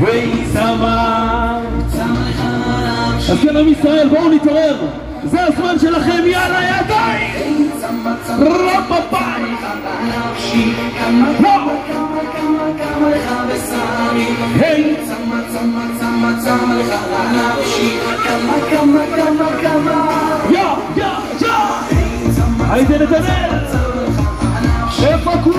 ויצמא אז כן, עם ישראל, בואו נתעורר! זה הזמן שלכם, יאללה, ידיים! רבא ביי! לא! היי! יא! יא! יא! הייתם נתנאל! איפה כולם?